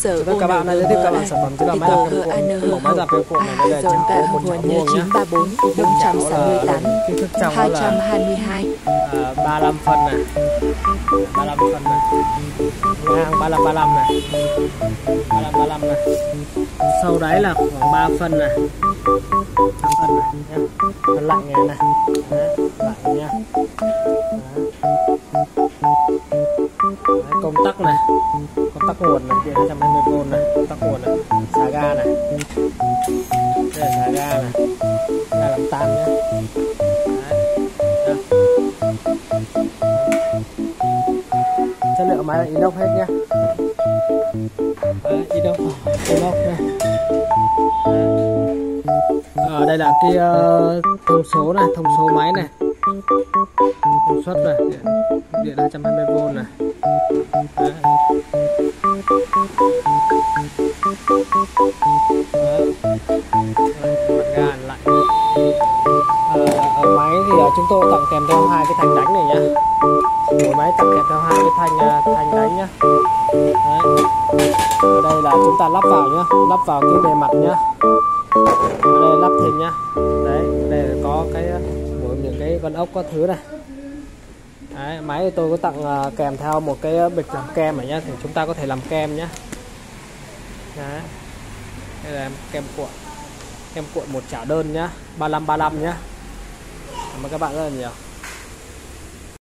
sở các bạn, này giới thiệu các bạn sản phẩm chính là máy giặt cuộn. Máy giặt cuộn này đây là nhá. 934 Chảo là 468 kích thước trong đó là 222 à, 35 phân này. 35 phân này. Ngang 35 35 này. 35 35 này. Sâu đáy là khoảng 3 phân này. 5 phân này nhá phân lạnh này này. Đấy, lạnh nhá Đấy. Công tắc này công tắc nguồn này điện 220V này công tắc nguồn này xà ga này. Đây là xà ga này ga làm tan nhé chất liệu máy là inox hết nhé Đấy, inox inox nha ở đây là cái uh, thông số này thông số máy này công suất này điện, điện 220V này Đấy. Đấy. Bật ga lại. Ở máy thì ờ, chúng tôi tặng kèm theo hai cái thanh đánh này nhá mỗi máy tặng kèm theo hai cái thanh ờ, thanh đánh nhá Đấy. ở đây là chúng ta lắp vào nhá lắp vào cái bề mặt nhá ở đây lắp thêm nhá đấy đây là có cái con ốc có thứ này. Đấy, máy thì tôi có tặng uh, kèm theo một cái bịch làm kem này nhá thì chúng ta có thể làm kem nhá. Đấy. Đây là kem cuộn. Kem cuộn một chảo đơn nhá 35 35 nhá. Cảm ơn các bạn rất là nhiều.